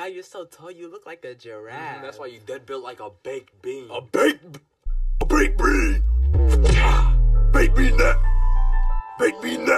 god, you're so tall. You look like a giraffe. Mm, that's why you dead built like a baked bean. A baked, a baked bean. Baked bean that. Baked bean.